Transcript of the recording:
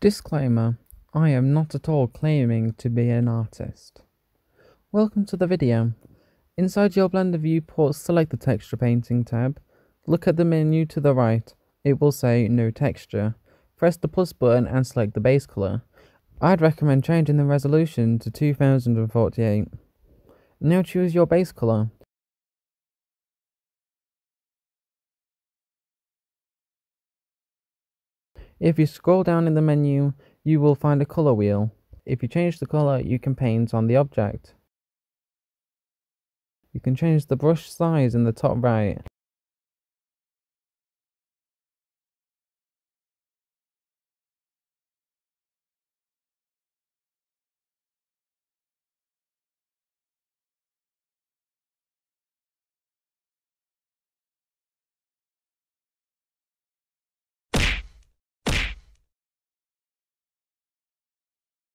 Disclaimer, I am not at all claiming to be an artist. Welcome to the video. Inside your Blender viewport, select the Texture Painting tab. Look at the menu to the right. It will say No Texture. Press the plus button and select the base colour. I'd recommend changing the resolution to 2048. Now choose your base colour. If you scroll down in the menu, you will find a color wheel. If you change the color, you can paint on the object. You can change the brush size in the top right.